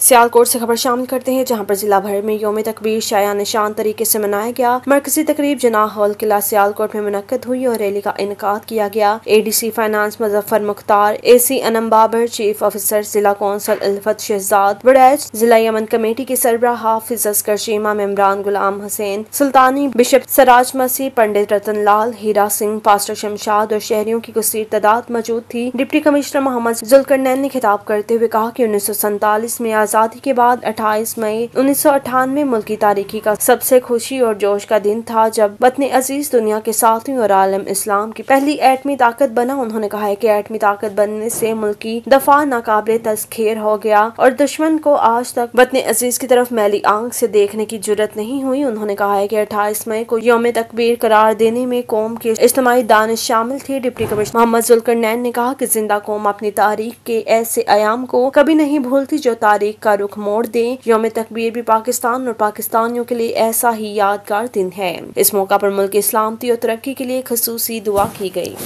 सियालकोट से खबर शामिल करते हैं, जहाँ पर जिला भर में योम तकबीर शाया निशान तरीके से मनाया गया। मरकजी तकरीब जना हॉल किला सियालकोट में मुनद हुई और रैली का इनका किया गया। A D C finance Muzaffar Mukhtar A C Anam Babar chief officer जिला कौंसल अल्फत शहजाद वड़ैच जिला यमन कमेटी के सरबरा हाफिज असकर शीमा इमरान गुलाम हुसैन, सुल्तानी बिशप सराज मसीह पंडित रतन लाल, हीरा सिंह, पास्टर शमशाद और शहरियों की कुसीर तादाद मौजूद थी। डिप्टी कमिश्नर मोहम्मद जुलकर नैन ने खिताब करते हुए कहा की उन्नीस सौ सैतालीस में आज़ादी के बाद 28 मई उन्नीस सौ अठानवे मुल्क की तारीखी का सबसे खुशी और जोश का दिन था, जब वतन अज़ीज़ दुनिया के साथियों और आलम इस्लाम की पहली एटमी ताकत बना। उन्होंने कहा है की एटमी ताकत बनने से मुल्क की दफ़ा नाकाबले तस्खेर हो गया और दुश्मन को आज तक वतन अज़ीज़ की तरफ़ मैली आँख से देखने की ज़रूरत नहीं हुई। उन्होंने कहा है की अट्ठाईस मई को योम तकबीर करार देने में कौम के इज्तमी दानिश शामिल थे। डिप्टी कमिश्नर मोहम्मद जुलकर नैन ने कहा की ज़िंदा कौम अपनी तारीख के ऐसे आयाम को कभी नहीं भूलती जो तारीख का रुख मोड़ दें। योम तकबीर भी पाकिस्तान और पाकिस्तानियों के लिए ऐसा ही यादगार दिन है। इस मौका पर मुल्क इस्लामती और तरक्की के लिए खसूसी दुआ की गई।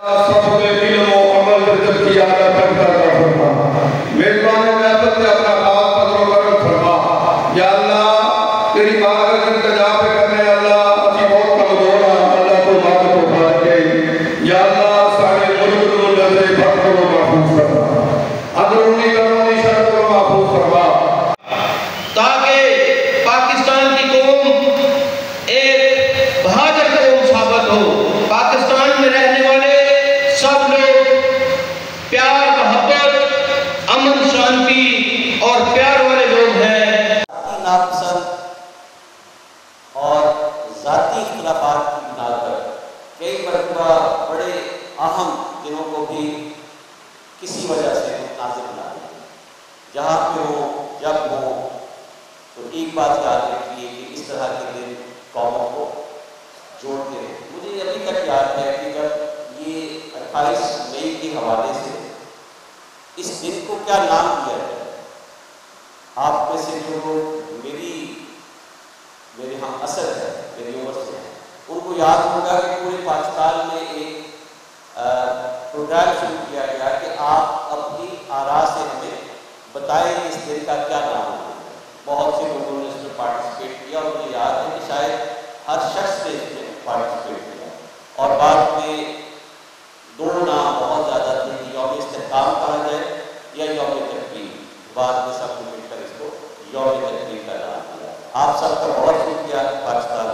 मेजबान बुनियाद पर कई मरतबा बड़े अहम दिनों को भी किसी वजह से मुतनाज़ बना दिया जहाँ पे हो, जब हो तो एक बात याद रखिए कि इस तरह के दिन कौमों को जोड़ते हैं मुझे अभी तक याद है कि जब ये अट्ठाईस मई के हवाले से इस दिन को क्या नाम दिया जाए आप में से जो लोग मेरी, मेरे हम असर है, मेरी उम्र से हैं उनको याद होगा कि पूरे पाकिस्तान में एक प्रोग्राम शुरू किया गया कि आप अपनी आरा से हमें बताएँ कि इस दिन का क्या नाम है। बहुत से लोगों ने इसमें पार्टिसिपेट किया और मुझे याद है कि शायद हर शख्स ने इसमें पार्टिसिपेट किया। और बाद में दो नाम बहुत ज़्यादा थे यौम इस्तेकाम कहा जाए या यौम तकबीर। बाद में सब मिलकर इसको यौम तकबीर का नाम दिया। आप सबका बहुत शुक्रिया, पाकिस्तान